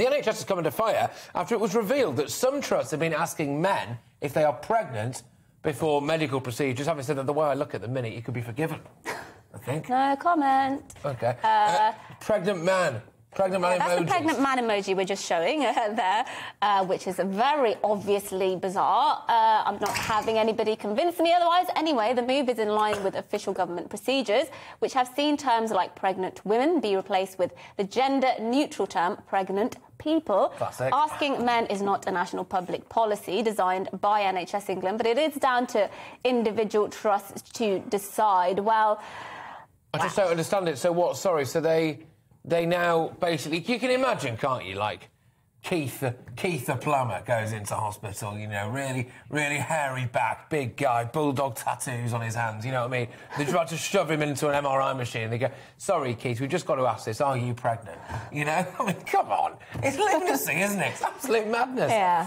The NHS has come under fire after it was revealed that some trusts have been asking men if they are pregnant before medical procedures, having said that the way I look at the minute, you could be forgiven. I think. No comment. Okay. Uh, pregnant man. Pregnant man yeah, That's emojis. the pregnant man emoji we're just showing uh, there, uh, which is very obviously bizarre. Uh, I'm not having anybody convince me otherwise. Anyway, the move is in line with official government procedures, which have seen terms like pregnant women be replaced with the gender neutral term pregnant people. Classic. Asking men is not a national public policy designed by NHS England, but it is down to individual trusts to decide. Well, I just don't understand it. So what? Sorry. So they they now basically you can imagine, can't you? Like Keith, Keith the plumber goes into hospital. You know, really, really hairy back, big guy, bulldog tattoos on his hands. You know what I mean? They try to shove him into an MRI machine. They go, "Sorry, Keith, we've just got to ask this: Are you pregnant?" You know, I mean, come on, it's lunacy, isn't it? It's absolute madness. Yeah.